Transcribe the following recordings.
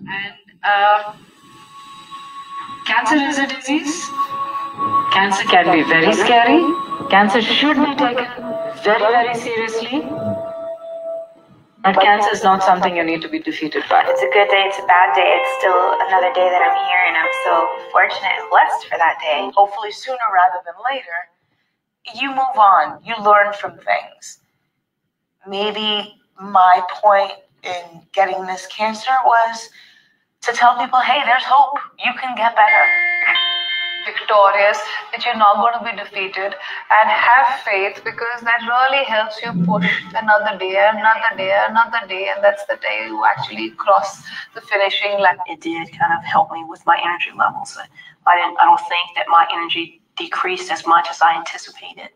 And uh, cancer is a disease. Cancer can be very scary. Cancer should be taken very, very seriously. But cancer is not something you need to be defeated by. It's a good day, it's a bad day. It's still another day that I'm here, and I'm so fortunate and blessed for that day. hopefully sooner rather than later, you move on. You learn from things. Maybe my point in getting this cancer was to tell people, hey, there's hope. You can get better. victorious, that you're not going to be defeated, and have faith because that really helps you push another day, another day, another day, and that's the day you actually cross the finishing line. it did kind of help me with my energy levels. I didn't, I don't think that my energy decreased as much as I anticipated,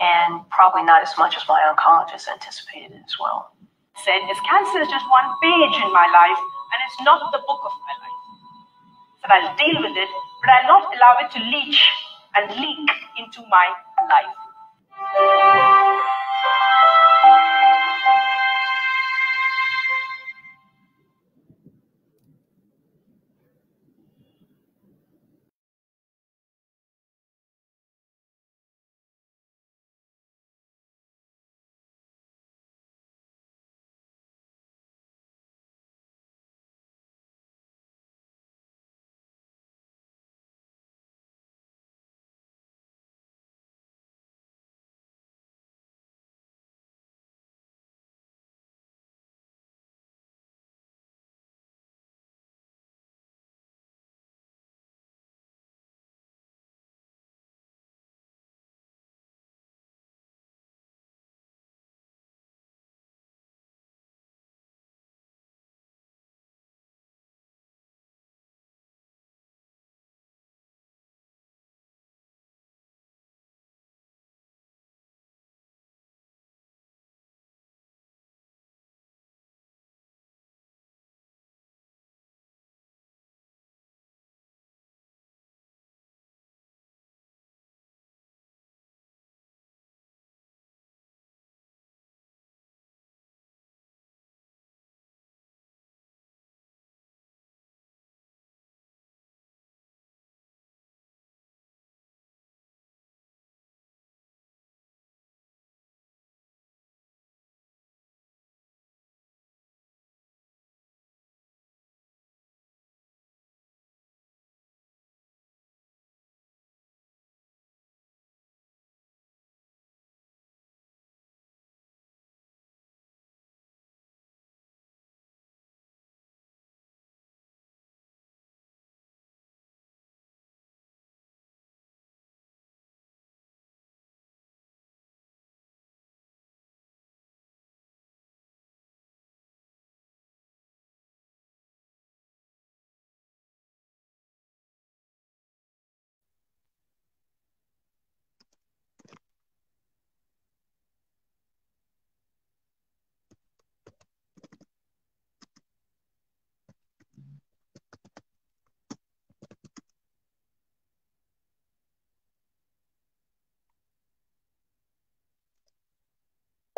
and probably not as much as my oncologist anticipated as well. said is cancer is just one page in my life and it's not the book of my life. So I'll deal with it, but I'll not allow it to leach and leak into my life.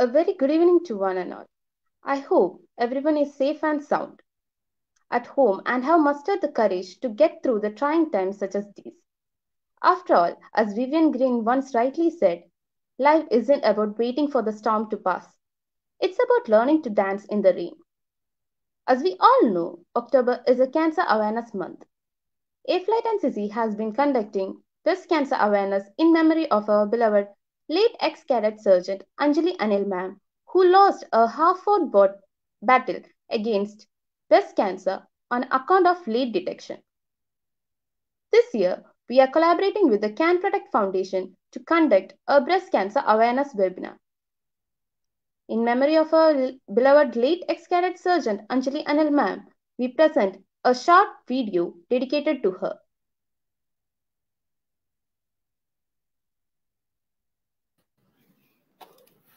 A very good evening to one and all. I hope everyone is safe and sound at home and have mustered the courage to get through the trying times such as these. After all, as Vivian Green once rightly said, life isn't about waiting for the storm to pass. It's about learning to dance in the rain. As we all know, October is a Cancer Awareness Month. A Flight NCC has been conducting breast cancer awareness in memory of our beloved late ex-cadet Sergeant Anjali Anil ma'am, who lost a half-fought bot- battle against breast cancer on account of late detection. This year, we are collaborating with the Can Protect Foundation to conduct a breast cancer awareness webinar. In memory of our beloved late ex-cadet Sergeant Anjali Anil ma'am, we present a short video dedicated to her.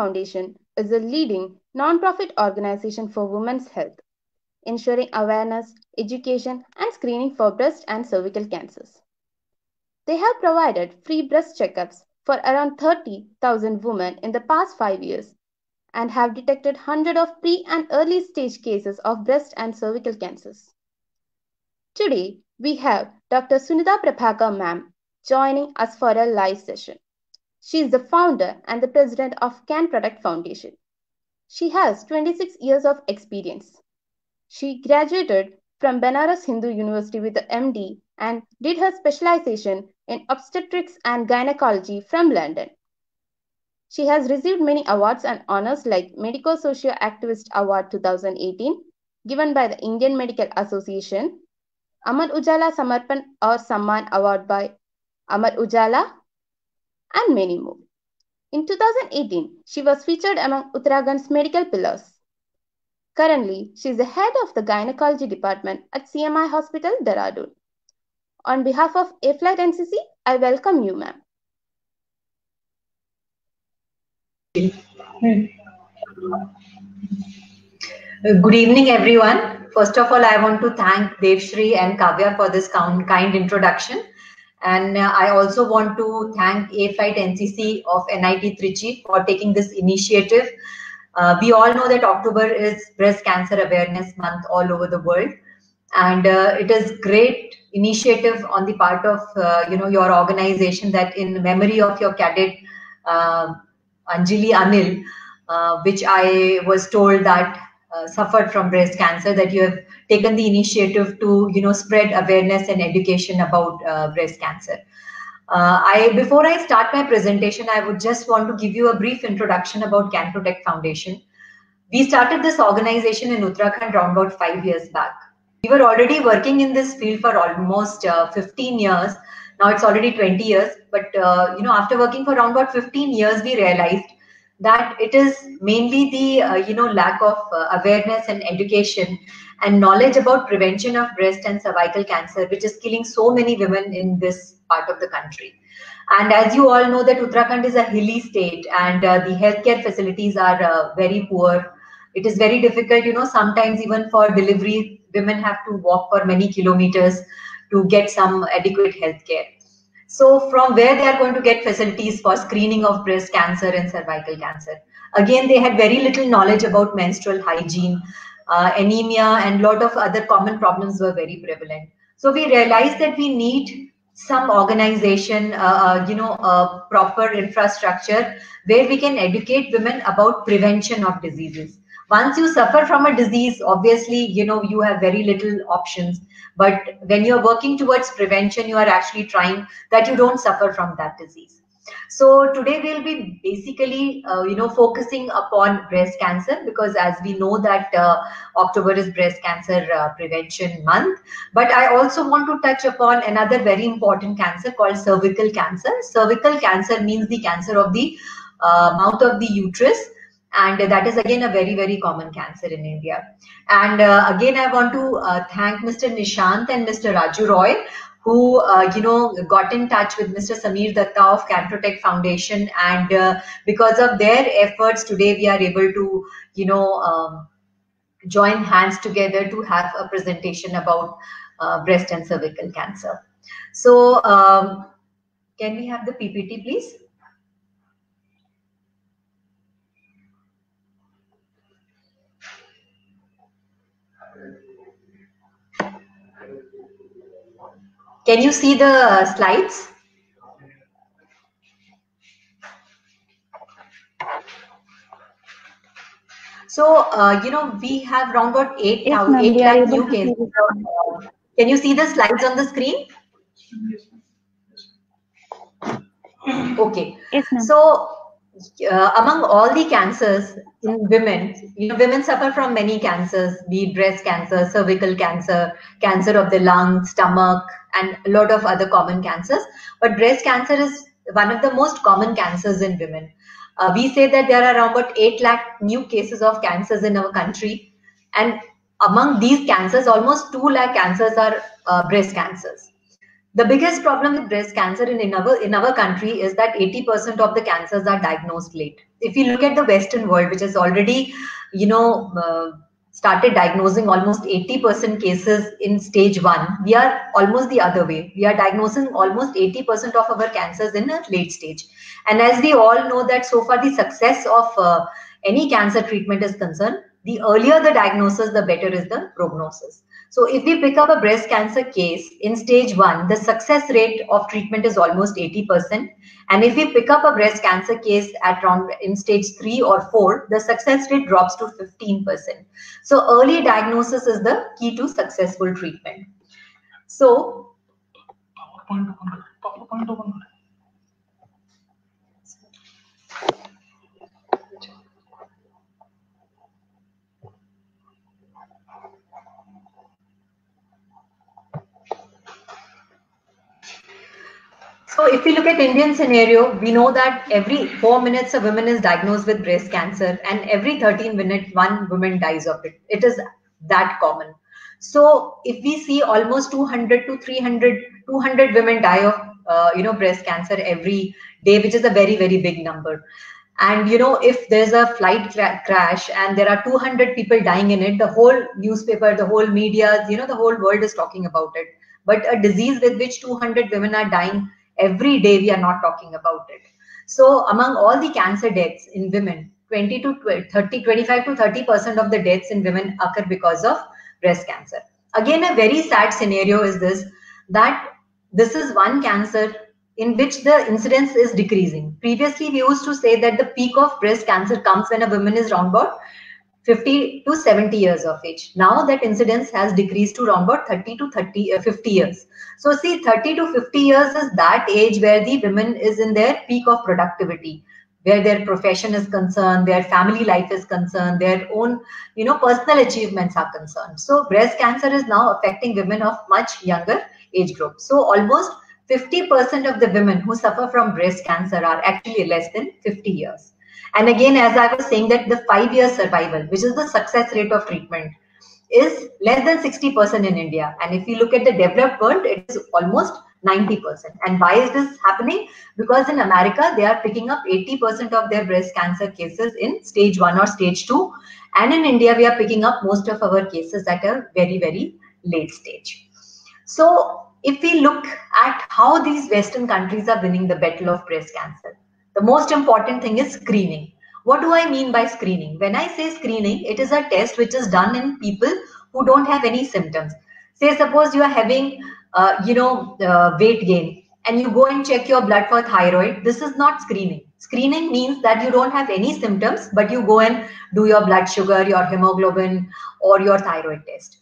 Foundation is a leading non-profit organization for women's health, ensuring awareness, education, and screening for breast and cervical cancers. They have provided free breast checkups for around 30,000 women in the past five years and have detected hundreds of pre and early stage cases of breast and cervical cancers. Today, we have Dr. Sumita Prabhakar ma'am joining us for a live session. She is the founder and the president of Can Protect Foundation. She has 26 years of experience. She graduated from Banaras Hindu University with a MD and did her specialization in obstetrics and gynecology from London. She has received many awards and honors like Medico Socio Activist Award 2018, given by the Indian Medical Association, Amar Ujala Samarpan or Samman Award by Amar Ujala, and many more. In 2018, she was featured among Uttarakhand's medical pillars. Currently, she is the head of the gynecology department at CMI Hospital, Dehradun. On behalf of A-Flight NCC, I welcome you, ma'am. Good evening, everyone. First of all, I want to thank Devshri and Kavya for this kind introduction. And uh, I also want to thank A-Flight NCC of NIT Trichy for taking this initiative. Uh, we all know that October is Breast Cancer Awareness Month all over the world. And uh, it is great initiative on the part of, uh, you know, your organization that in memory of your cadet, uh, Anjali Anil, uh, which I was told that suffered from breast cancer, that you have taken the initiative to you know spread awareness and education about uh, breast cancer. Uh, I before I start my presentation, I would just want to give you a brief introduction about Can Protect Foundation. We started this organization in Uttarakhand around about five years back. We were already working in this field for almost uh, 15 years. Now it's already 20 years, but uh, you know after working for around about 15 years, we realized that it is mainly the uh, you know lack of uh, awareness and education and knowledge about prevention of breast and cervical cancer which is killing so many women in this part of the country and as you all know that uttarakhand is a hilly state and uh, the healthcare facilities are uh, very poor it is very difficult you know sometimes even for delivery women have to walk for many kilometers to get some adequate healthcare. so from where they are going to get facilities for screening of breast cancer and cervical cancer. Again, they had very little knowledge about menstrual hygiene, uh, anemia, and a lot of other common problems were very prevalent. So we realized that we need some organization, uh, uh you know, a proper infrastructure where we can educate women about prevention of diseases. Once you suffer from a disease, obviously, you know, you have very little options but when you're working towards prevention, you are actually trying that you don't suffer from that disease. So today we'll be basically, uh, you know, focusing upon breast cancer because as we know that uh, October is breast cancer uh, prevention month. But I also want to touch upon another very important cancer called cervical cancer. Cervical cancer means the cancer of the uh, mouth of the uterus and that is again a very very common cancer in india and uh, again i want to uh, thank mr nishant and mr raju roy who uh, you know got in touch with mr samir datta of can protect foundation. And uh, because of their efforts today we are able to you know um, join hands together to have a presentation about uh, breast and cervical cancer. So um, can we have the ppt please Can you see the slides? So, uh, you know, we have around about 8, Yes, thou- ma'am, 8 lakh able new see cases. the of, Can you see the slides on the screen? Okay. Yes, ma'am. So, uh, among all the cancers in women, you know, women suffer from many cancers, be breast cancer, cervical cancer, cancer of the lung, stomach, and a lot of other common cancers. But breast cancer is one of the most common cancers in women. Uh, we say that there are around about 8 lakh new cases of cancers in our country. And among these cancers, almost 2 lakh cancers are uh, breast cancers. The biggest problem with breast cancer in, in our in our country is that 80% of the cancers are diagnosed late. If you look at the Western world, which has already, you know, uh, started diagnosing almost 80% cases in stage one, we are almost the other way. We are diagnosing almost 80% of our cancers in a late stage. And as we all know that so far the success of uh, any cancer treatment is concerned, the earlier the diagnosis, the better is the prognosis. So if we pick up a breast cancer case in stage one, the success rate of treatment is almost 80%. And if we pick up a breast cancer case at around in stage three or four, the success rate drops to 15%. So early diagnosis is the key to successful treatment. So So if we look at Indian scenario, we know that every four minutes a woman is diagnosed with breast cancer and every 13 minutes one woman dies of it. It is that common. So if we see almost 200 to 300, 200 women die of, uh, you know, breast cancer every day, which is a very, very big number. And, you know, if there's a flight cra- crash and there are 200 people dying in it, the whole newspaper, the whole media, you know, the whole world is talking about it. But a disease with which 200 women are dying every day we are not talking about it. So among all the cancer deaths in women 20 to 30 25 to 30 percent of the deaths in women occur because of breast cancer. Again a very sad scenario is this that this is one cancer in which the incidence is decreasing. Previously we used to say that the peak of breast cancer comes when a woman is around about 50 to 70 years of age. Now that incidence has decreased to around about 30 to 30, uh, 50 years. So see, 30 to 50 years is that age where the women is in their peak of productivity, where their profession is concerned, their family life is concerned, their own, you know, personal achievements are concerned. So breast cancer is now affecting women of much younger age group. So almost 50% of the women who suffer from breast cancer are actually less than 50 years. And again, as I was saying that the five year survival, which is the success rate of treatment, is less than 60% in India. And if you look at the developed world, it is almost 90%. And why is this happening? Because in America, they are picking up 80% of their breast cancer cases in stage one or stage two. And in India, we are picking up most of our cases at a very, very late stage. So if we look at how these Western countries are winning the battle of breast cancer, the most important thing is screening. What do I mean by screening? When I say screening, it is a test which is done in people who don't have any symptoms. Say, suppose you are having, uh, you know, uh, weight gain and you go and check your blood for thyroid. This is not screening. Screening means that you don't have any symptoms, but you go and do your blood sugar, your hemoglobin, or your thyroid test.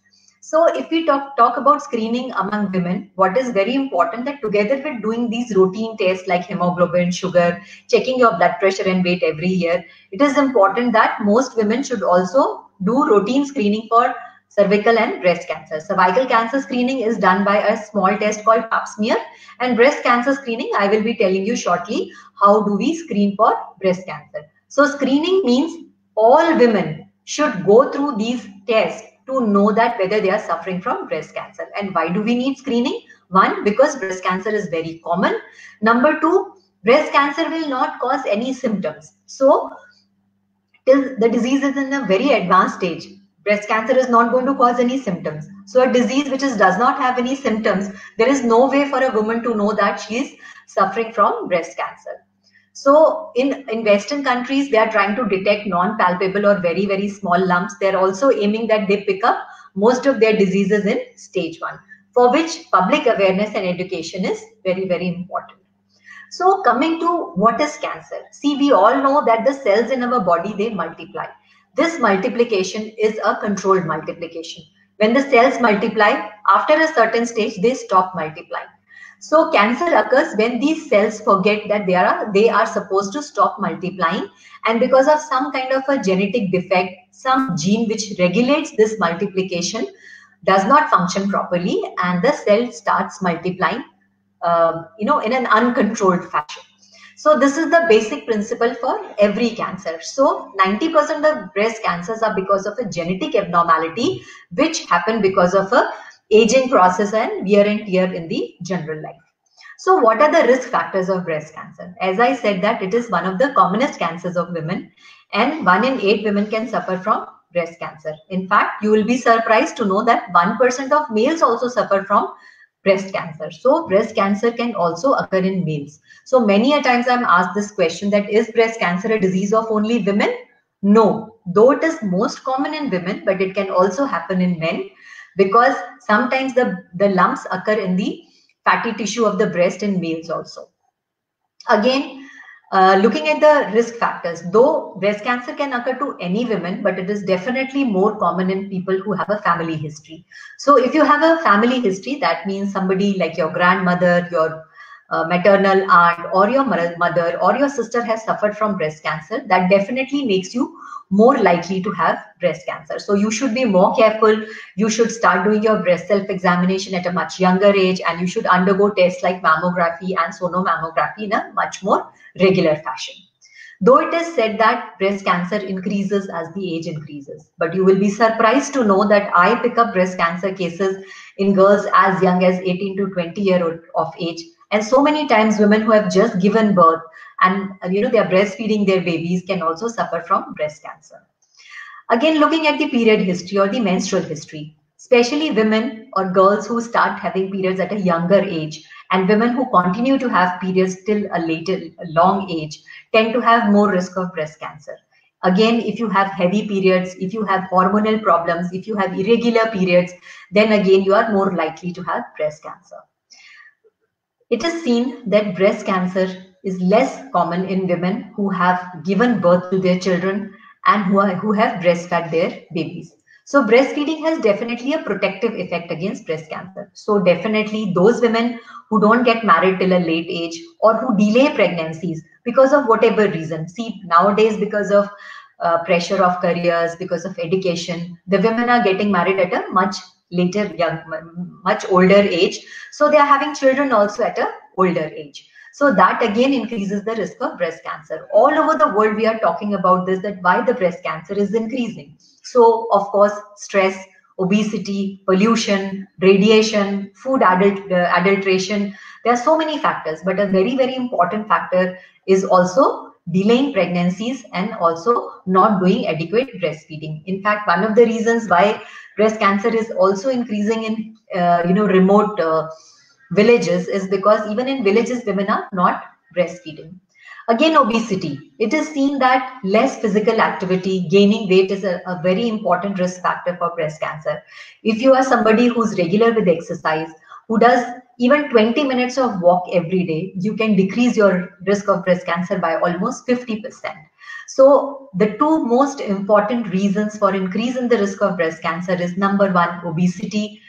So if we talk, talk about screening among women, what is very important that together with doing these routine tests like hemoglobin, sugar, checking your blood pressure and weight every year, it is important that most women should also do routine screening for cervical and breast cancer. Cervical cancer screening is done by a small test called pap smear and breast cancer screening, I will be telling you shortly how do we screen for breast cancer. So screening means all women should go through these tests to know that whether they are suffering from breast cancer. And why do we need screening? One, because breast cancer is very common. Number two, breast cancer will not cause any symptoms. So, till the disease is in a very advanced stage, breast cancer is not going to cause any symptoms. So, a disease which is, does not have any symptoms, there is no way for a woman to know that she is suffering from breast cancer. So in, in Western countries, they are trying to detect non-palpable or very, very small lumps. They're also aiming that they pick up most of their diseases in stage one, for which public awareness and education is very, very important. So coming to what is cancer? See, we all know that the cells in our body, they multiply. this multiplication is a controlled multiplication. When the cells multiply, after a certain stage, they stop multiplying. So cancer occurs when these cells forget that they are they are supposed to stop multiplying, and because of some kind of a genetic defect, some gene which regulates this multiplication does not function properly, and the cell starts multiplying, uh, you know, in an uncontrolled fashion. So this is the basic principle for every cancer. So 90% of breast cancers are because of a genetic abnormality, which happen because of a aging process and wear and tear in the general life. So what are the risk factors of breast cancer? As I said that it is one of the commonest cancers of women and one in eight women can suffer from breast cancer. In fact, you will be surprised to know that 1% of males also suffer from breast cancer. So breast cancer can also occur in males. So many a times I'm asked this question that is breast cancer a disease of only women? No, though it is most common in women, but it can also happen in men because sometimes the, the lumps occur in the fatty tissue of the breast in males also. Again, uh, looking at the risk factors, though breast cancer can occur to any women, but it is definitely more common in people who have a family history. So if you have a family history, that means somebody like your grandmother, your uh, maternal aunt or your mother or your sister has suffered from breast cancer, that definitely makes you more likely to have breast cancer. So you should be more careful. You should start doing your breast self-examination at a much younger age and you should undergo tests like mammography and sonomammography in a much more regular fashion. Though it is said that breast cancer increases as the age increases, but you will be surprised to know that I pick up breast cancer cases in girls as young as 18 to 20 year of age. And so many times women who have just given birth and uh, you know they are breastfeeding their babies can also suffer from breast cancer. Again looking at the period history or the menstrual history especially women or girls who start having periods at a younger age and women who continue to have periods till a later a long age tend to have more risk of breast cancer. Again if you have heavy periods if you have hormonal problems if you have irregular periods then again you are more likely to have breast cancer it is seen that breast cancer is less common in women who have given birth to their children and who, are, who have breastfed their babies. So breastfeeding has definitely a protective effect against breast cancer. So definitely those women who don't get married till a late age or who delay pregnancies because of whatever reason. See, nowadays because of uh, pressure of careers, because of education, the women are getting married at a much later, young, much older age. So they are having children also at a older age. So that again increases the risk of breast cancer. All over the world, we are talking about this, that why the breast cancer is increasing. So of course, stress, obesity, pollution, radiation, food adult, uh, adulteration. There are so many factors, but a very, very important factor is also delaying pregnancies and also not doing adequate breastfeeding. In fact, one of the reasons why breast cancer is also increasing in, uh, you know, remote uh, villages is because even in villages, women are not breastfeeding. Again, obesity. It is seen that less physical activity, gaining weight is a, a, very important risk factor for breast cancer. If you are somebody who's regular with exercise, who does even 20 minutes of walk every day, you can decrease your risk of breast cancer by almost 50%. So the two most important reasons for increase in the risk of breast cancer is number one, obesity,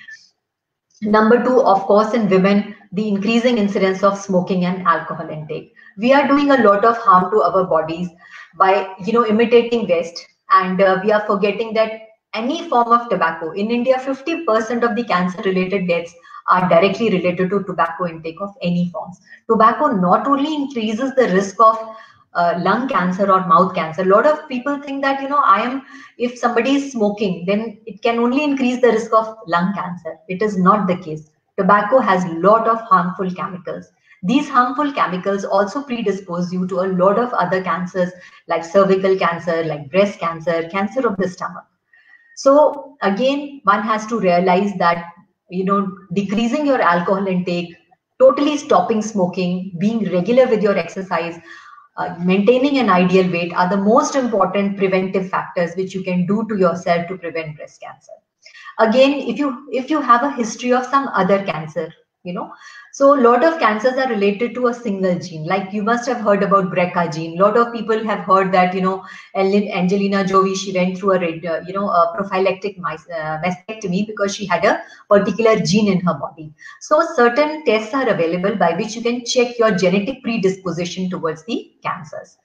Number two, of course, in women, the increasing incidence of smoking and alcohol intake. We are doing a lot of harm to our bodies by, you know, imitating West, and uh, we are forgetting that any form of tobacco in India, 50% of the cancer-related deaths are directly related to tobacco intake of any forms. Tobacco not only increases the risk of uh, lung cancer or mouth cancer. A lot of people think that, you know, I am, if somebody is smoking, then it can only increase the risk of lung cancer. It is not the case. Tobacco has a lot of harmful chemicals. These harmful chemicals also predispose you to a lot of other cancers like cervical cancer, like breast cancer, cancer of the stomach. So again, one has to realize that, you know, decreasing your alcohol intake, totally stopping smoking, being regular with your exercise uh, maintaining an ideal weight are the most important preventive factors which you can do to yourself to prevent breast cancer. Again if you if you have a history of some other cancer you know. So a lot of cancers are related to a single gene. Like you must have heard about BRCA gene. A lot of people have heard that you know Angelina Jolie she went through a uh, you know a prophylactic uh, mastectomy because she had a particular gene in her body. So certain tests are available by which you can check your genetic predisposition towards the cancers.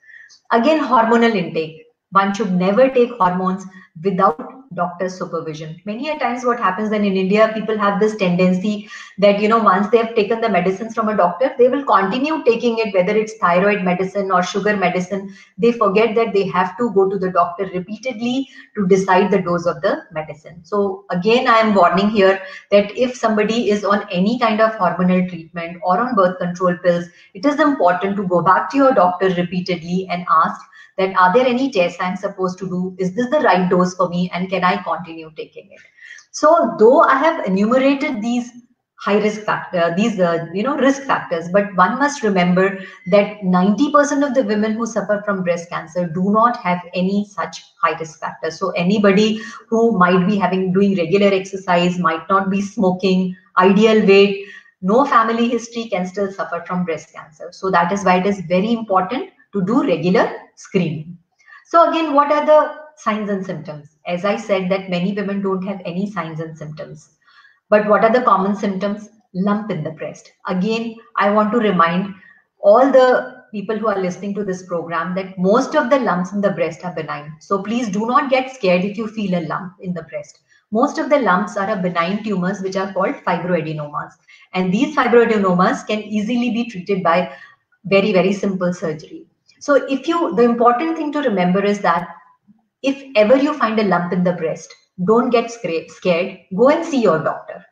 Again hormonal intake. One should never take hormones without doctor's supervision. Many a times what happens then in India, people have this tendency that, you know, once they have taken the medicines from a doctor, they will continue taking it, whether it's thyroid medicine or sugar medicine. They forget that they have to go to the doctor repeatedly to decide the dose of the medicine. So again, I am warning here that if somebody is on any kind of hormonal treatment or on birth control pills, it is important to go back to your doctor repeatedly and ask that are there any tests I'm supposed to do? Is this the right dose for me? And can I continue taking it? So though I have enumerated these high risk factor, these uh, you know risk factors, but one must remember that 90% of the women who suffer from breast cancer do not have any such high risk factors. So anybody who might be having doing regular exercise, might not be smoking, ideal weight, no family history can still suffer from breast cancer. So that is why it is very important to do regular screening. So again, what are the signs and symptoms? As I said that many women don't have any signs and symptoms. But what are the common symptoms? Lump in the breast. Again, I want to remind all the people who are listening to this program that most of the lumps in the breast are benign. So please do not get scared if you feel a lump in the breast. Most of the lumps are a benign tumors which are called fibroadenomas. And these fibroadenomas can easily be treated by very, very simple surgery. So if you, the important thing to remember is that if ever you find a lump in the breast, don't get scared, go and see your doctor.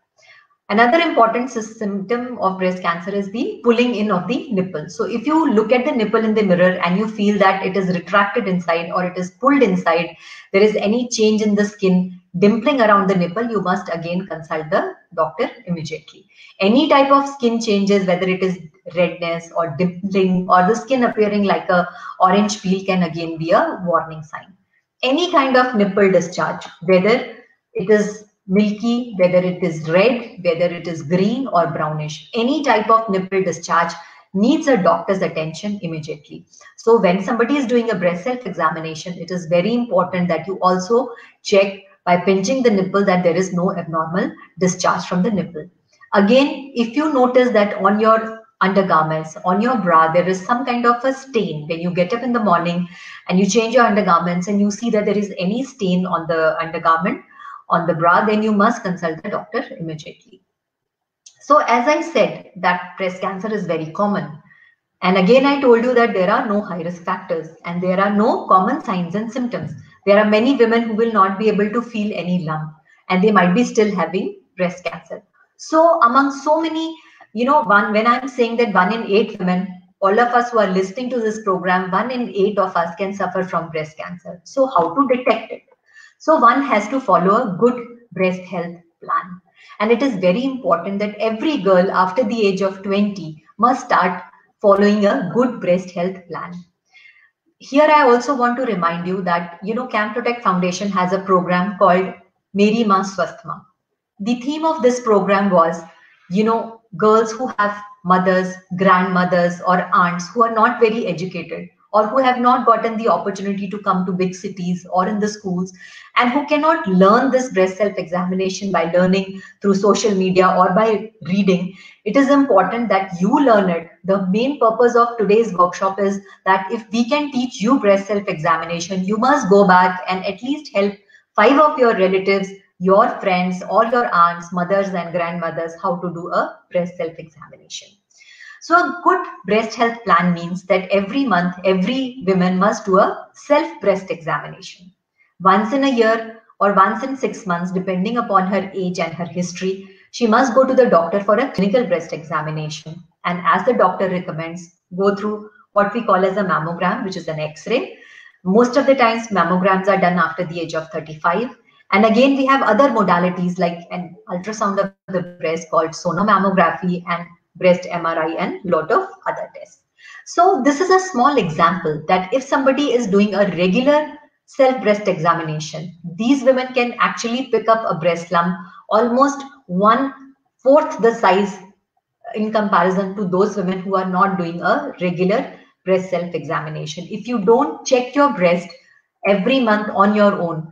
Another important symptom of breast cancer is the pulling in of the nipple. So if you look at the nipple in the mirror and you feel that it is retracted inside or it is pulled inside, there is any change in the skin, dimpling around the nipple, you must again consult the doctor immediately. Any type of skin changes, whether it is redness or dimpling or the skin appearing like a orange peel can again be a warning sign. Any kind of nipple discharge, whether it is milky, whether it is red, whether it is green or brownish, any type of nipple discharge needs a doctor's attention immediately. So when somebody is doing a breast self-examination, it is very important that you also check by pinching the nipple that there is no abnormal discharge from the nipple. Again, if you notice that on your undergarments, on your bra, there is some kind of a stain when you get up in the morning and you change your undergarments and you see that there is any stain on the undergarment, on the bra, then you must consult the doctor immediately. So as I said, that breast cancer is very common. And again, I told you that there are no high risk factors and there are no common signs and symptoms. There are many women who will not be able to feel any lump and they might be still having breast cancer. So among so many, you know, one when I'm saying that one in eight women, all of us who are listening to this program, one in eight of us can suffer from breast cancer. So how to detect it? So one has to follow a good breast health plan. And it is very important that every girl after the age of 20 must start following a good breast health plan here I also want to remind you that, you know, Can Protect Foundation has a program called Meri Ma Swasth Maa. The theme of this program was, you know, girls who have mothers, grandmothers, or aunts who are not very educated or who have not gotten the opportunity to come to big cities or in the schools and who cannot learn this breast self examination by learning through social media or by reading it is important that you learn it the main purpose of today's workshop is that if we can teach you breast self examination you must go back and at least help five of your relatives your friends all your aunts mothers and grandmothers how to do a breast self examination so a good breast health plan means that every month, every woman must do a self breast examination. Once in a year or once in six months, depending upon her age and her history, she must go to the doctor for a clinical breast examination. And as the doctor recommends, go through what we call as a mammogram, which is an X-ray. Most of the times mammograms are done after the age of 35. And again, we have other modalities like an ultrasound of the breast called sonomammography and breast MRI, and lot of other tests. So this is a small example that if somebody is doing a regular self breast examination, these women can actually pick up a breast lump almost one fourth the size in comparison to those women who are not doing a regular breast self examination. If you don't check your breast every month on your own,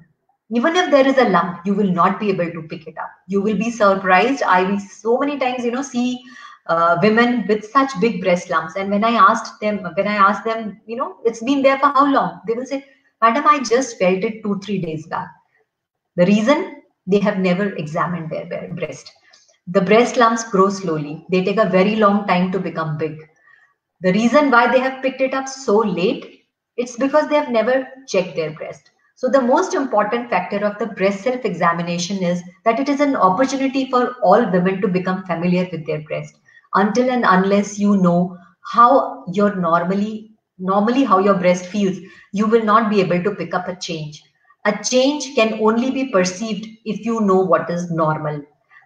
even if there is a lump, you will not be able to pick it up. You will be surprised. I so many times, you know, see uh, women with such big breast lumps. And when I asked them, when I asked them, you know, it's been there for how long? They will say, Madam, I just felt it two, three days back. The reason they have never examined their breast. The breast lumps grow slowly. They take a very long time to become big. The reason why they have picked it up so late, it's because they have never checked their breast. So the most important factor of the breast self-examination is that it is an opportunity for all women to become familiar with their breast. Until and unless you know how your normally normally how your breast feels, you will not be able to pick up a change. A change can only be perceived if you know what is normal.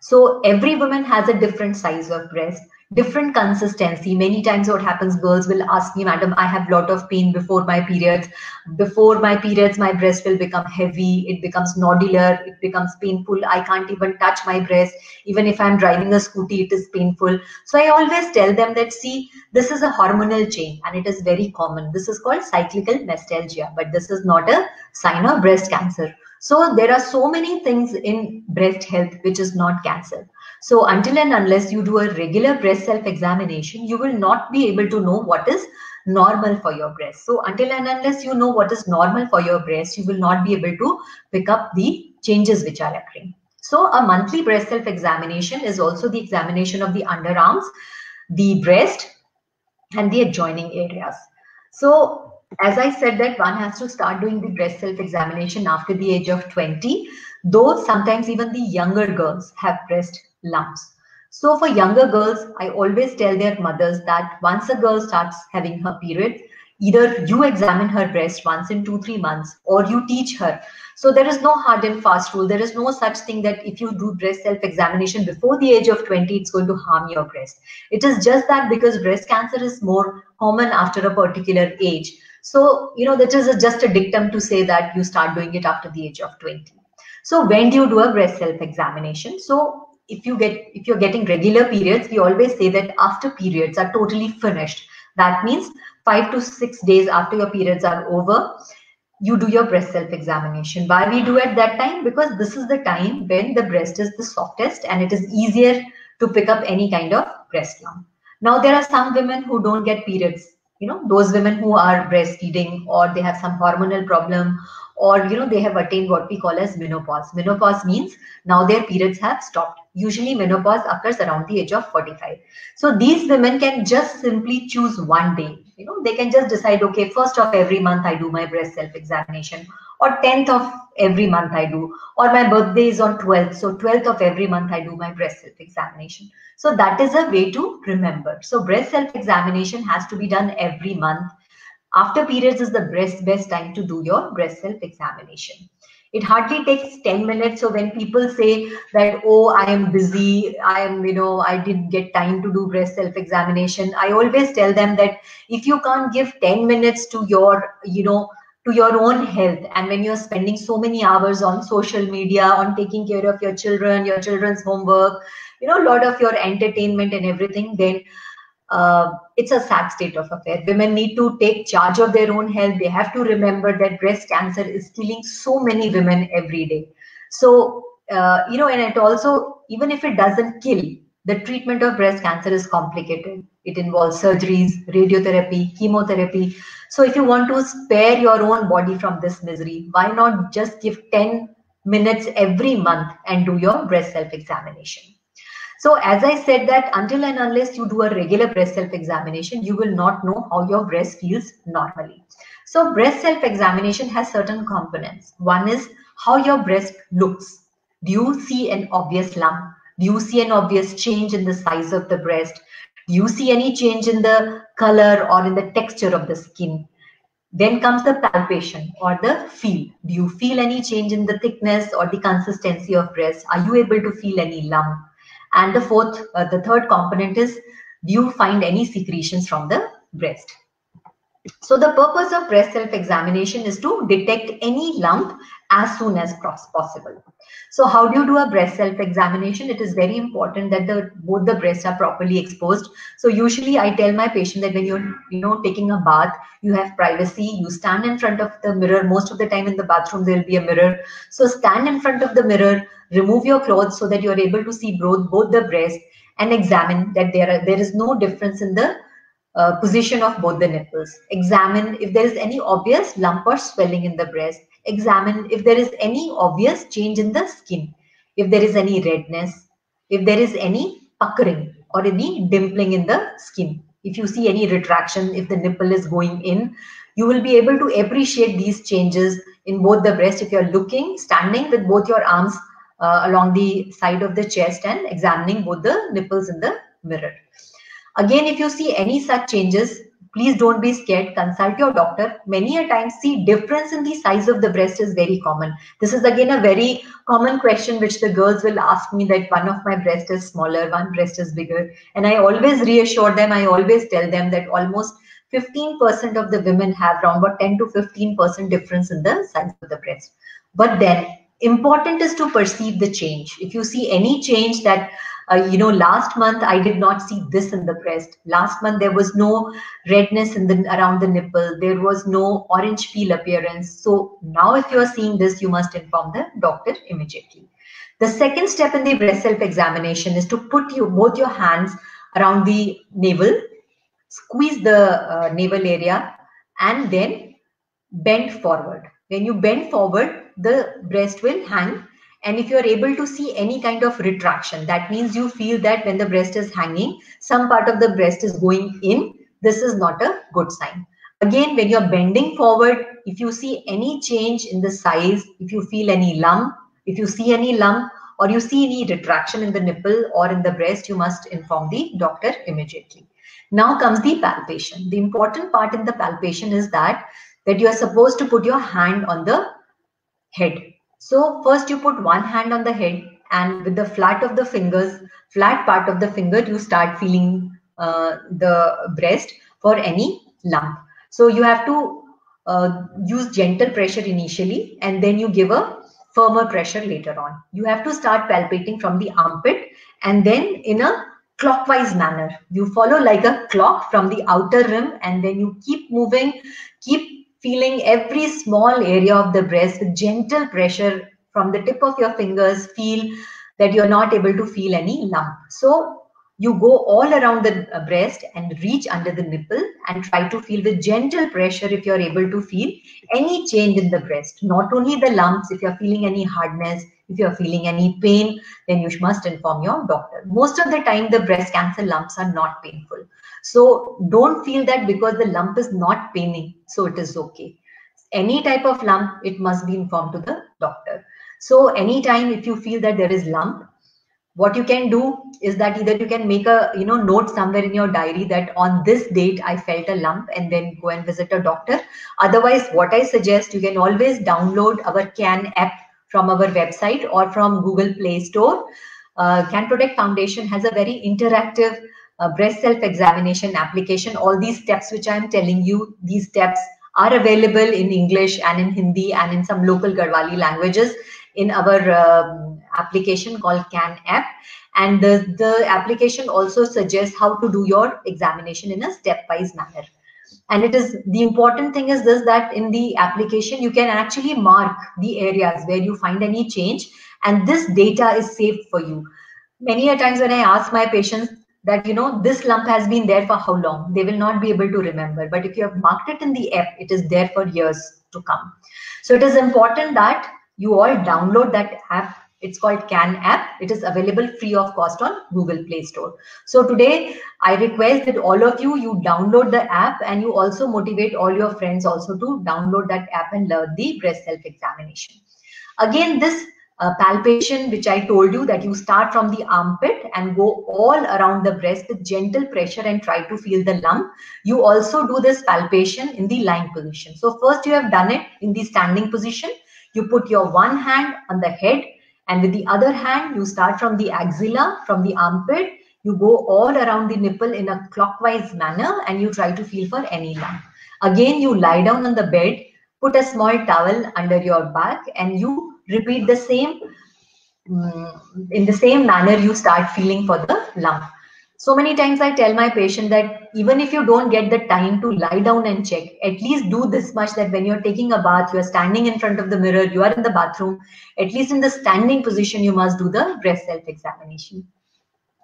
So every woman has a different size of breast different consistency. Many times what happens girls will ask me madam i have lot of pain before my periods. Before my periods my breast will become heavy. It becomes nodular. It becomes painful. I can't even touch my breast. Even if i'm driving a scooty it is painful. So i always tell them that see this is a hormonal change and it is very common. This is called cyclical mastalgia but this is not a sign of breast cancer so there are so many things in breast health which is not cancer so until and unless you do a regular breast self-examination, you will not be able to know what is normal for your breast. So until and unless you know what is normal for your breast, you will not be able to pick up the changes which are occurring. So a monthly breast self-examination is also the examination of the underarms, the breast, and the adjoining areas. So as I said that one has to start doing the breast self-examination after the age of 20, though sometimes even the younger girls have breast lumps. So for younger girls, I always tell their mothers that once a girl starts having her period, either you examine her breast once in two, three months, or you teach her. So there is no hard and fast rule. There is no such thing that if you do breast self-examination before the age of 20, it's going to harm your breast. It is just that because breast cancer is more common after a particular age. So, you know, that is a, just a dictum to say that you start doing it after the age of 20. So when do you do a breast self-examination? So if you get if you're getting regular periods we always say that after periods are totally finished that means five to six days after your periods are over you do your breast self examination why we do at that time because this is the time when the breast is the softest and it is easier to pick up any kind of breast lump now there are some women who don't get periods you know those women who are breastfeeding or they have some hormonal problem or you know they have attained what we call as menopause. Menopause means now their periods have stopped. Usually menopause occurs around the age of 45 so these women can just simply choose one day you know they can just decide okay first of every month i do my breast self examination or 10th of every month i do or my birthday is on 12th so 12th of every month i do my breast self examination so that is a way to remember. So breast self examination has to be done every month. After periods is the best, best time to do your breast self-examination. It hardly takes 10 minutes. So when people say that, oh, I am busy, I am, you know, I didn't get time to do breast self-examination, I always tell them that if you can't give 10 minutes to your, you know, to your own health and when you're spending so many hours on social media on taking care of your children your children's homework you know a lot of your entertainment and everything then uh, it's a sad state of affair. Women need to take charge of their own health. They have to remember that breast cancer is killing so many women every day. So, uh, you know, and it also, even if it doesn't kill, the treatment of breast cancer is complicated. It involves surgeries, radiotherapy, chemotherapy. So, if you want to spare your own body from this misery, why not just give 10 minutes every month and do your breast self examination? So as I said that until and unless you do a regular breast self-examination, you will not know how your breast feels normally. So breast self-examination has certain components. One is how your breast looks. Do you see an obvious lump? Do you see an obvious change in the size of the breast? Do you see any change in the color or in the texture of the skin? Then comes the palpation or the feel. Do you feel any change in the thickness or the consistency of breast? Are you able to feel any lump? And the fourth, uh, the third component is, do you find any secretions from the breast? So the purpose of breast self-examination is to detect any lump as soon as possible. So how do you do a breast self-examination? It is very important that the both the breasts are properly exposed. So usually I tell my patient that when you're you know taking a bath, you have privacy. You stand in front of the mirror. Most of the time in the bathroom there will be a mirror. So stand in front of the mirror, remove your clothes so that you are able to see both both the breasts and examine that there are there is no difference in the uh, position of both the nipples. Examine if there is any obvious lump or swelling in the breast examine if there is any obvious change in the skin, if there is any redness, if there is any puckering or any dimpling in the skin. If you see any retraction, if the nipple is going in, you will be able to appreciate these changes in both the breast if you're looking, standing with both your arms uh, along the side of the chest and examining both the nipples in the mirror. Again, if you see any such changes, please don't be scared. Consult your doctor. Many a time see difference in the size of the breast is very common. This is again a very common question which the girls will ask me that one of my breast is smaller one breast is bigger. And i always reassure them. I always tell them that almost 15% of the women have around about 10 to 15% difference in the size of the breast. But then important is to perceive the change. If you see any change that uh, you know last month i did not see this in the breast last month there was no redness in the around the nipple. There was no orange peel appearance. So now if you are seeing this you must inform the doctor immediately. The second step in the breast self examination is to put you both your hands around the navel squeeze the uh, navel area and then bend forward. When you bend forward the breast will hang and if you're able to see any kind of retraction, that means you feel that when the breast is hanging, some part of the breast is going in. This is not a good sign. Again, when you're bending forward, if you see any change in the size, if you feel any lump, if you see any lump, or you see any retraction in the nipple or in the breast, you must inform the doctor immediately. Now comes the palpation. The important part in the palpation is that that you are supposed to put your hand on the head so first you put one hand on the head and with the flat of the fingers, flat part of the finger, you start feeling uh, the breast for any lump. So you have to uh, use gentle pressure initially and then you give a firmer pressure later on. You have to start palpating from the armpit and then in a clockwise manner. You follow like a clock from the outer rim and then you keep moving, keep feeling every small area of the breast with gentle pressure from the tip of your fingers feel that you're not able to feel any lump. So you go all around the uh, breast and reach under the nipple and try to feel with gentle pressure if you're able to feel any change in the breast. Not only the lumps if you're feeling any hardness if you're feeling any pain then you must inform your doctor. Most of the time the breast cancer lumps are not painful so don't feel that because the lump is not paining, so it is okay. Any type of lump, it must be informed to the doctor. So anytime if you feel that there is lump, what you can do is that either you can make a you know note somewhere in your diary that on this date i felt a lump and then go and visit a doctor otherwise what i suggest you can always download our can app from our website or from google play store uh, can protect foundation has a very interactive uh, breast self-examination application. All these steps which I'm telling you, these steps are available in English and in Hindi and in some local Garhwali languages in our um, application called CAN app. And the, the application also suggests how to do your examination in a stepwise manner. And it is the important thing is this that in the application, you can actually mark the areas where you find any change and this data is saved for you. Many a times when I ask my patients, that you know this lump has been there for how long? They will not be able to remember. But if you have marked it in the app it is there for years to come. So it is important that you all download that app. It's called can app. It is available free of cost on google play store. So today i request that all of you you download the app and you also motivate all your friends also to download that app and learn the breast self examination. Again this uh, palpation, which I told you that you start from the armpit and go all around the breast with gentle pressure and try to feel the lump. You also do this palpation in the lying position. So first you have done it in the standing position. You put your one hand on the head and with the other hand, you start from the axilla, from the armpit. You go all around the nipple in a clockwise manner and you try to feel for any lump. Again, you lie down on the bed, put a small towel under your back, and you repeat the same mm, in the same manner you start feeling for the lump. So many times I tell my patient that even if you don't get the time to lie down and check, at least do this much that when you're taking a bath, you're standing in front of the mirror, you are in the bathroom, at least in the standing position, you must do the breast self examination.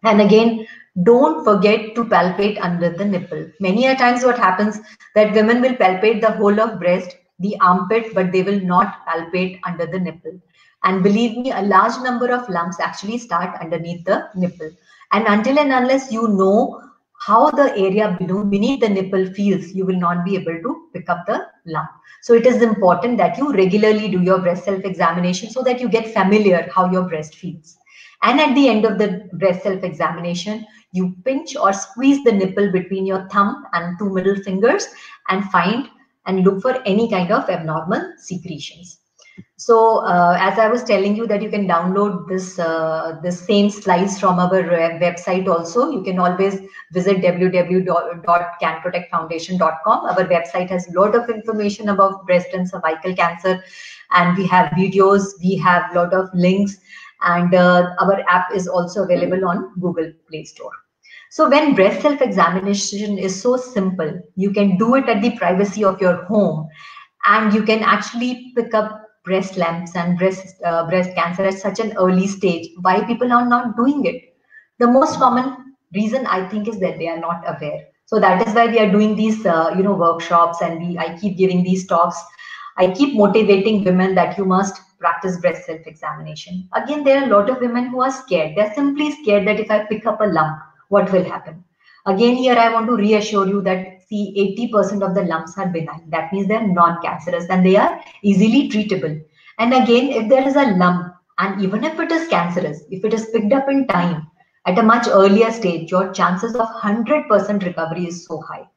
And again, don't forget to palpate under the nipple. Many a times what happens that women will palpate the whole of breast, the armpit, but they will not palpate under the nipple. And believe me, a large number of lumps actually start underneath the nipple. And until and unless you know how the area beneath the nipple feels, you will not be able to pick up the lump. So it is important that you regularly do your breast self-examination so that you get familiar how your breast feels. And at the end of the breast self-examination, you pinch or squeeze the nipple between your thumb and two middle fingers and find and look for any kind of abnormal secretions. So uh, as I was telling you that you can download this uh, the same slides from our website also. You can always visit www.canprotectfoundation.com. Our website has a lot of information about breast and cervical cancer and we have videos, we have a lot of links and uh, our app is also available on Google Play Store. So when breast self-examination is so simple, you can do it at the privacy of your home and you can actually pick up breast lumps and breast uh, breast cancer at such an early stage. Why people are not doing it? The most common reason i think is that they are not aware. So that is why we are doing these uh, you know workshops and we i keep giving these talks. I keep motivating women that you must practice breast self examination again there are a lot of women who are scared. They're simply scared that if i pick up a lump what will happen again here i want to reassure you that see 80% of the lumps are benign. That means they're non-cancerous and they are easily treatable. And again, if there is a lump, and even if it is cancerous, if it is picked up in time at a much earlier stage, your chances of 100% recovery is so high.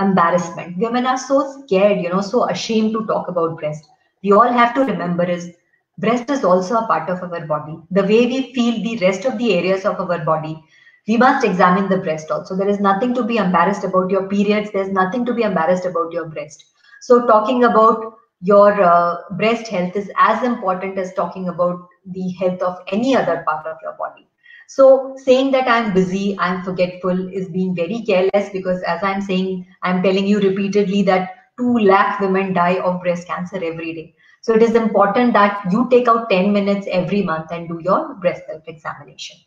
Embarrassment. Women are so scared, you know, so ashamed to talk about breast. We all have to remember is breast is also a part of our body. The way we feel the rest of the areas of our body we must examine the breast also. There is nothing to be embarrassed about your periods. There's nothing to be embarrassed about your breast. So talking about your uh, breast health is as important as talking about the health of any other part of your body. So saying that I'm busy, I'm forgetful is being very careless because as I'm saying, I'm telling you repeatedly that 2 lakh women die of breast cancer every day. So it is important that you take out 10 minutes every month and do your breast self-examination.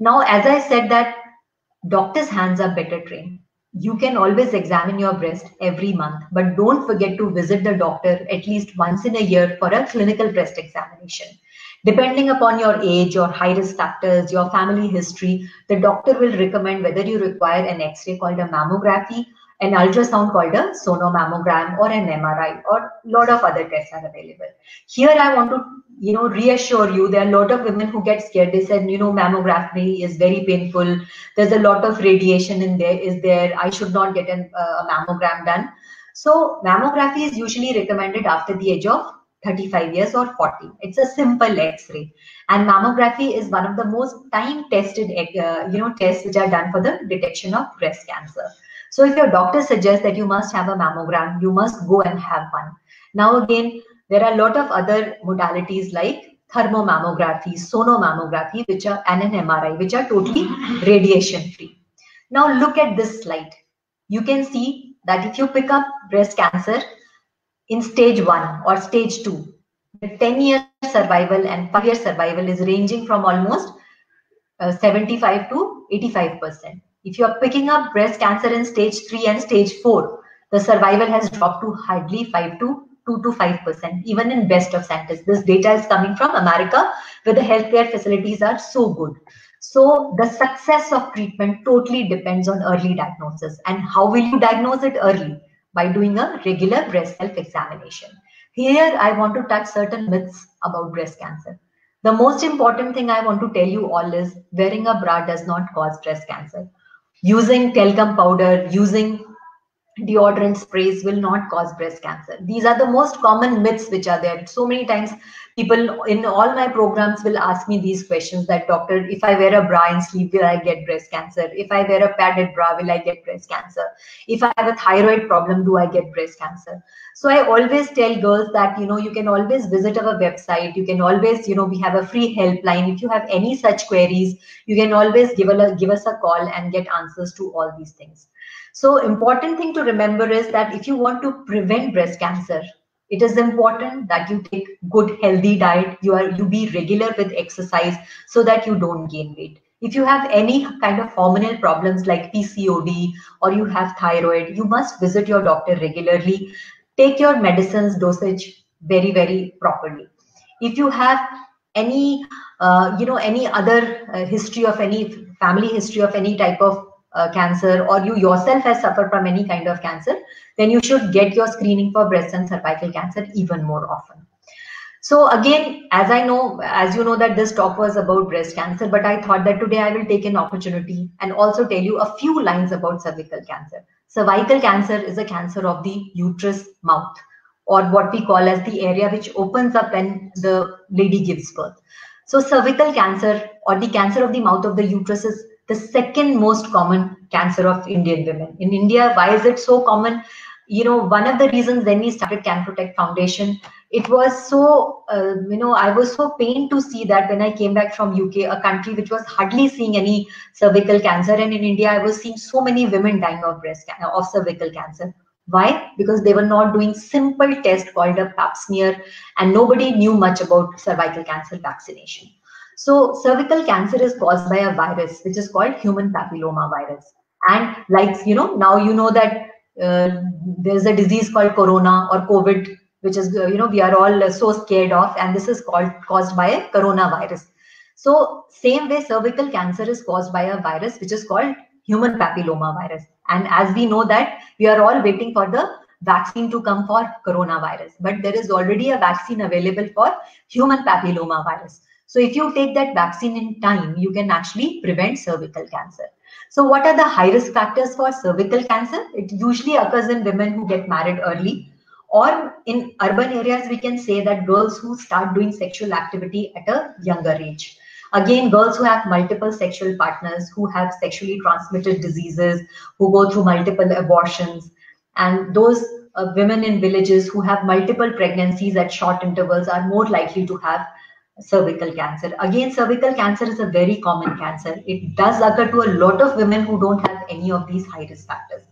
Now, as I said that doctor's hands are better trained. You can always examine your breast every month, but don't forget to visit the doctor at least once in a year for a clinical breast examination. Depending upon your age, your high risk factors, your family history, the doctor will recommend whether you require an X-ray called a mammography, an ultrasound called a sonomammogram or an MRI or a lot of other tests are available. Here I want to you know reassure you there are a lot of women who get scared. They said you know mammography is very painful. There's a lot of radiation in there. Is there i should not get an, uh, a mammogram done. So mammography is usually recommended after the age of 35 years or 40 it's a simple x-ray. And mammography is one of the most time tested uh, you know tests which are done for the detection of breast cancer so if your doctor suggests that you must have a mammogram you must go and have one now again there are a lot of other modalities like thermomammography, sonomammography, which are and an MRI, which are totally radiation free. Now look at this slide. You can see that if you pick up breast cancer in stage one or stage two, the 10 year survival and 5 year survival is ranging from almost uh, 75 to 85%. If you are picking up breast cancer in stage 3 and stage 4, the survival has dropped to hardly 5 to 2 to 5%, even in best of centers. This data is coming from America, where the healthcare facilities are so good. So the success of treatment totally depends on early diagnosis. And how will you diagnose it early? By doing a regular breast self-examination. Here, I want to touch certain myths about breast cancer. The most important thing I want to tell you all is wearing a bra does not cause breast cancer. Using talcum powder, using deodorant sprays will not cause breast cancer. These are the most common myths which are there. So many times people in all my programs will ask me these questions that doctor if i wear a bra and sleep will i get breast cancer? If i wear a padded bra will i get breast cancer? If i have a thyroid problem do i get breast cancer? So i always tell girls that you know you can always visit our website. You can always you know we have a free helpline. If you have any such queries you can always give, a, give us a call and get answers to all these things. So important thing to remember is that if you want to prevent breast cancer it is important that you take good healthy diet. You are you be regular with exercise so that you don't gain weight. If you have any kind of hormonal problems like pcod or you have thyroid you must visit your doctor regularly. Take your medicines dosage very very properly. If you have any uh, you know any other uh, history of any family history of any type of uh, cancer or you yourself has suffered from any kind of cancer, then you should get your screening for breast and cervical cancer even more often. So again, as I know, as you know that this talk was about breast cancer, but I thought that today I will take an opportunity and also tell you a few lines about cervical cancer. Cervical cancer is a cancer of the uterus mouth or what we call as the area which opens up when the lady gives birth. So cervical cancer or the cancer of the mouth of the uterus is the second most common cancer of Indian women. In India, why is it so common? You know, one of the reasons when we started Can Protect Foundation, it was so, uh, you know, I was so pained to see that when I came back from UK, a country which was hardly seeing any cervical cancer, and in India, I was seeing so many women dying of breast cancer, of cervical cancer. Why? Because they were not doing simple test called a pap smear, and nobody knew much about cervical cancer vaccination. So cervical cancer is caused by a virus, which is called human papilloma virus. And like, you know, now you know that uh, there's a disease called corona or COVID, which is, uh, you know, we are all so scared of, and this is called caused by a coronavirus. So same way cervical cancer is caused by a virus, which is called human papilloma virus. And as we know that we are all waiting for the vaccine to come for coronavirus, but there is already a vaccine available for human papilloma virus. So if you take that vaccine in time, you can actually prevent cervical cancer. So what are the high risk factors for cervical cancer? It usually occurs in women who get married early or in urban areas, we can say that girls who start doing sexual activity at a younger age. Again, girls who have multiple sexual partners, who have sexually transmitted diseases, who go through multiple abortions, and those uh, women in villages who have multiple pregnancies at short intervals are more likely to have cervical cancer. Again, cervical cancer is a very common cancer. It does occur to a lot of women who don't have any of these high risk factors.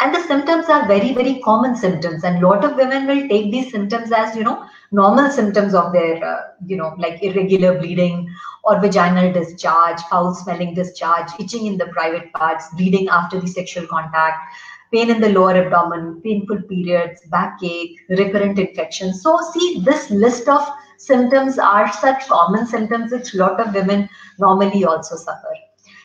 And the symptoms are very, very common symptoms. And a lot of women will take these symptoms as, you know, normal symptoms of their, uh, you know, like irregular bleeding or vaginal discharge, foul smelling discharge, itching in the private parts, bleeding after the sexual contact, pain in the lower abdomen, painful periods, backache, recurrent infections. So see this list of symptoms are such common symptoms which a lot of women normally also suffer.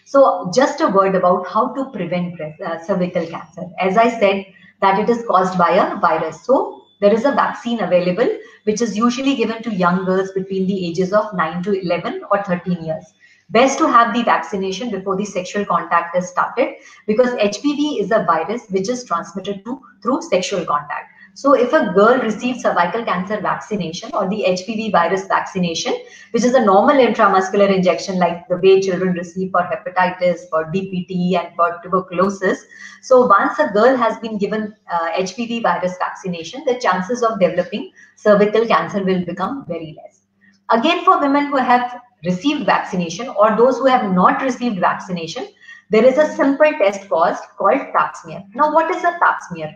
So just a word about how to prevent uh, cervical cancer. As I said, that it is caused by a virus. So there is a vaccine available, which is usually given to young girls between the ages of 9 to 11 or 13 years. Best to have the vaccination before the sexual contact is started because HPV is a virus which is transmitted to, through sexual contact. So if a girl receives cervical cancer vaccination or the HPV virus vaccination, which is a normal intramuscular injection like the way children receive for hepatitis, for DPT and for tuberculosis. So once a girl has been given uh, HPV virus vaccination, the chances of developing cervical cancer will become very less. Again, for women who have received vaccination or those who have not received vaccination, there is a simple test called, called pap smear. Now, what is a pap smear?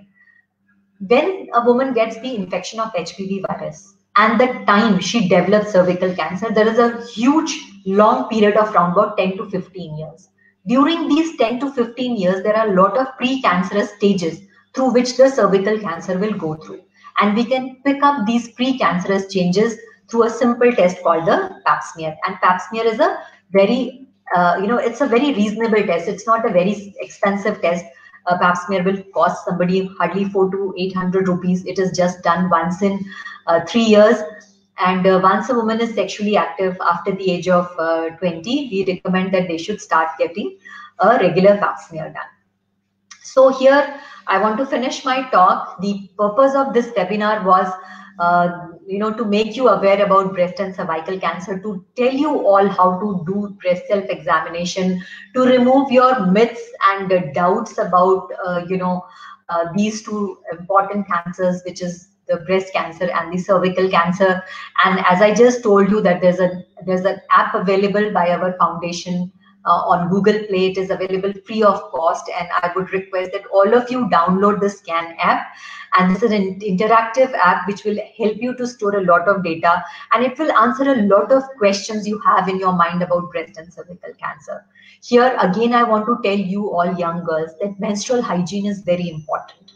When a woman gets the infection of HPV virus and the time she develops cervical cancer, there is a huge long period of around about 10 to 15 years. During these 10 to 15 years, there are a lot of precancerous stages through which the cervical cancer will go through. And we can pick up these precancerous changes through a simple test called the pap smear. And pap smear is a very, uh, you know, it's a very reasonable test. It's not a very expensive test a pap smear will cost somebody hardly four to 800 rupees. It is just done once in uh, three years. And uh, once a woman is sexually active after the age of uh, 20, we recommend that they should start getting a regular pap smear done. So here, I want to finish my talk. The purpose of this webinar was uh, you know to make you aware about breast and cervical cancer to tell you all how to do breast self examination to remove your myths and doubts about uh, you know uh, these two important cancers which is the breast cancer and the cervical cancer and as i just told you that there's a there's an app available by our foundation uh, on Google Play. It is available free of cost, and I would request that all of you download the Scan app. And this is an interactive app which will help you to store a lot of data, and it will answer a lot of questions you have in your mind about breast and cervical cancer. Here again, I want to tell you all young girls that menstrual hygiene is very important.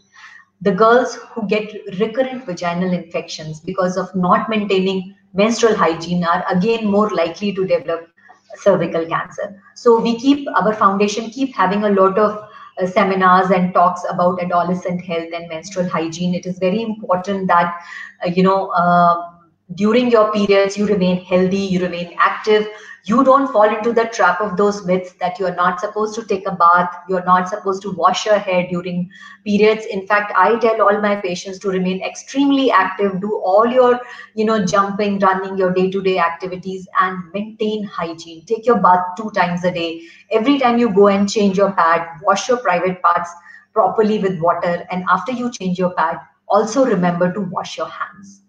The girls who get recurrent vaginal infections because of not maintaining menstrual hygiene are again more likely to develop cervical cancer. So we keep our foundation keep having a lot of uh, seminars and talks about adolescent health and menstrual hygiene. It is very important that uh, you know uh, during your periods you remain healthy, you remain active, you don't fall into the trap of those myths that you're not supposed to take a bath you're not supposed to wash your hair during periods. In fact i tell all my patients to remain extremely active do all your you know jumping running your day to day activities and maintain hygiene. Take your bath two times a day. Every time you go and change your pad wash your private parts properly with water. And after you change your pad also remember to wash your hands.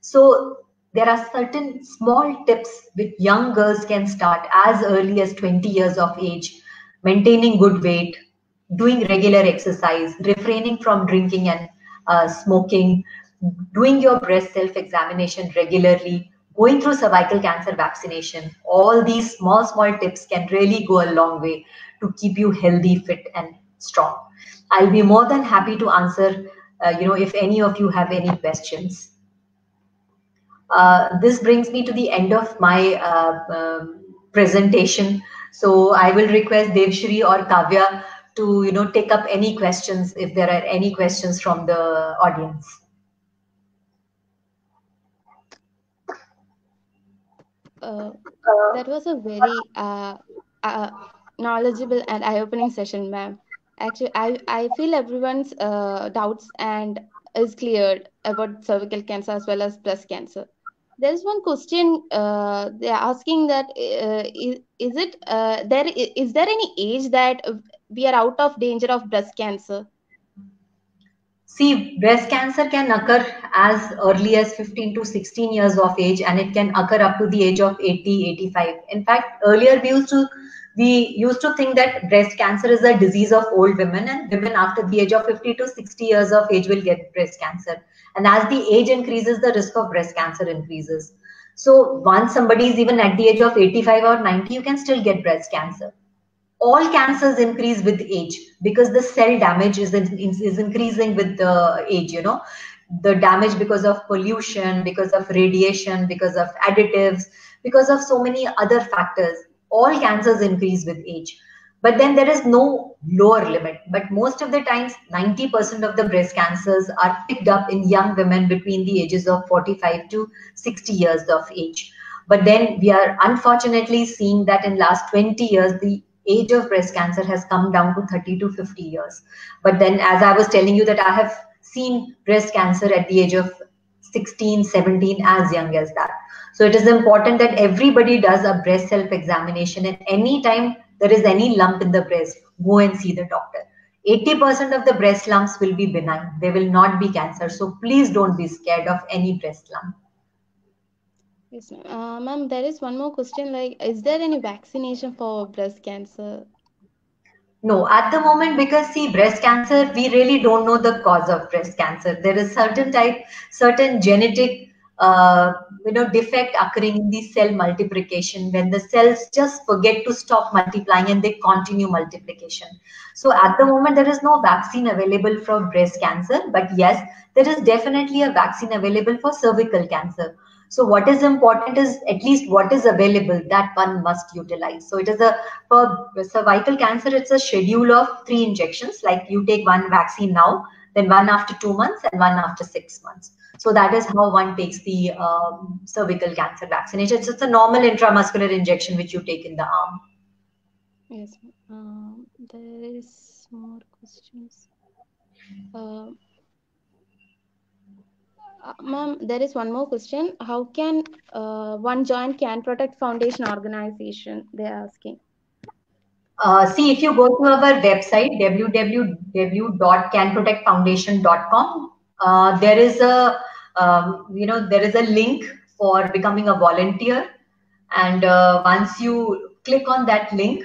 So there are certain small tips which young girls can start as early as 20 years of age. Maintaining good weight doing regular exercise refraining from drinking and uh, smoking doing your breast self examination regularly going through cervical cancer vaccination. All these small small tips can really go a long way to keep you healthy fit and strong. I'll be more than happy to answer uh, you know if any of you have any questions uh, this brings me to the end of my uh, um, presentation. So I will request Devshri or Kavya to you know take up any questions if there are any questions from the audience. Uh, that was a very uh, uh, knowledgeable and eye-opening session, ma'am. Actually, I, I feel everyone's uh, doubts and is cleared about cervical cancer as well as breast cancer there's one question uh, they're asking that uh, is, is it uh, there is there any age that we are out of danger of breast cancer see breast cancer can occur as early as 15 to 16 years of age and it can occur up to the age of 80 85 in fact earlier we used to we used to think that breast cancer is a disease of old women and women after the age of 50 to 60 years of age will get breast cancer. And as the age increases the risk of breast cancer increases. So once somebody is even at the age of 85 or 90 you can still get breast cancer all cancers increase with age because the cell damage is, is increasing with the age you know. The damage because of pollution because of radiation because of additives because of so many other factors all cancers increase with age. But then there is no lower limit. But most of the times 90% of the breast cancers are picked up in young women between the ages of 45 to 60 years of age. But then we are unfortunately seeing that in last 20 years the age of breast cancer has come down to 30 to 50 years but then as i was telling you that i have seen breast cancer at the age of 16 17 as young as that so it is important that everybody does a breast self examination and anytime there is any lump in the breast, go and see the doctor. 80% of the breast lumps will be benign. They will not be cancer. So please don't be scared of any breast lump. Yes, ma'am. Uh, ma'am, there is one more question. Like, is there any vaccination for breast cancer? No, at the moment, because see, breast cancer, we really don't know the cause of breast cancer. There is certain type, certain genetic uh, you know defect occurring in the cell multiplication when the cells just forget to stop multiplying and they continue multiplication so at the moment there is no vaccine available for breast cancer but yes there is definitely a vaccine available for cervical cancer so what is important is at least what is available that one must utilize so it is a for cervical cancer it's a schedule of three injections like you take one vaccine now then one after two months and one after six months so that is how one takes the um, cervical cancer vaccination. It's a normal intramuscular injection which you take in the arm. Yes. Um, there is more questions. Uh, Uh, ma'am, there is one more question. How can uh, one join Can Protect Foundation organization? They are asking. Uh, see, if you go to our website, www.canprotectfoundation.com, uh, there is a, um, you know, there is a link for becoming a volunteer. And uh, once you click on that link,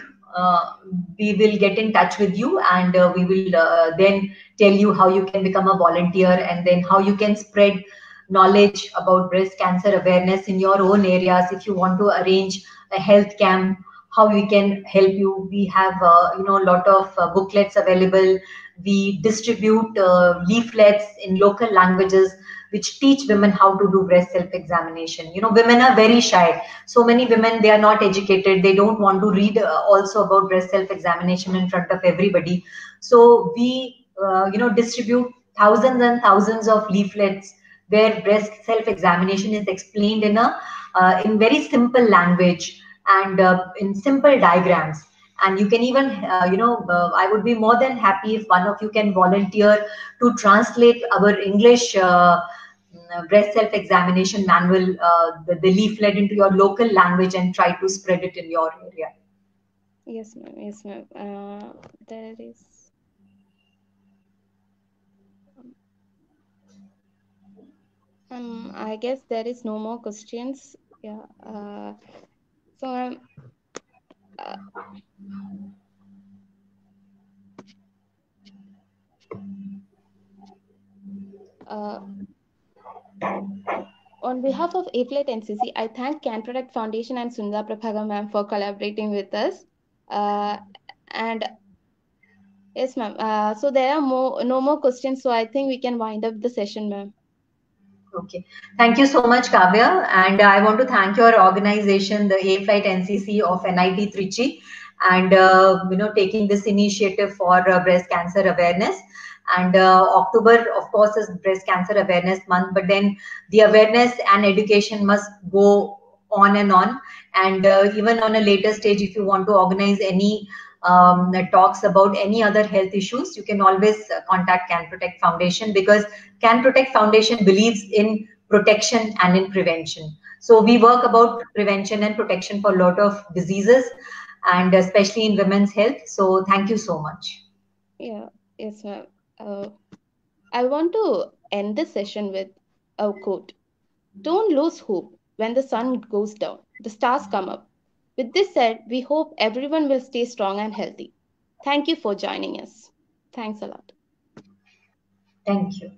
we will get in touch with you and uh, we will uh, then tell you how you can become a volunteer and then how you can spread knowledge about breast cancer awareness in your own areas. If you want to arrange a health camp how we can help you. We have uh, you know a lot of uh, booklets available. We distribute uh, leaflets in local languages which teach women how to do breast self examination you know women are very shy. So many women they are not educated. They don't want to read uh, also about breast self examination in front of everybody. So we uh, you know distribute thousands and thousands of leaflets where breast self examination is explained in a uh, in very simple language and uh, in simple diagrams. And you can even uh, you know uh, i would be more than happy if one of you can volunteer to translate our english uh, breast self examination manual, uh, the, the leaflet into your local language and try to spread it in your area. Yes, ma'am. Yes, ma'am. Uh, there is. Um, I guess there is no more questions. Yeah. Uh, so, um, uh, uh, on behalf of AFLET NCC, I thank Can Protect Foundation and Sundar Prabhakar ma'am for collaborating with us. Uh, and yes, ma'am. Uh, so there are more, no more questions. So I think we can wind up the session, ma'am. Okay. Thank you so much, Kavya. And I want to thank your organization, the A Flight NCC of NIT Trichy, and uh, you know taking this initiative for uh, breast cancer awareness and uh, october of course is breast cancer awareness month but then the awareness and education must go on and on. And uh, even on a later stage if you want to organize any um, talks about any other health issues you can always uh, contact can protect foundation because can protect foundation believes in protection and in prevention. So we work about prevention and protection for a lot of diseases and especially in women's health. So thank you so much. Yeah. Yes ma'am uh, I want to end this session with a quote Don't lose hope when the sun goes down, the stars come up. With this said, we hope everyone will stay strong and healthy. Thank you for joining us. Thanks a lot. Thank you.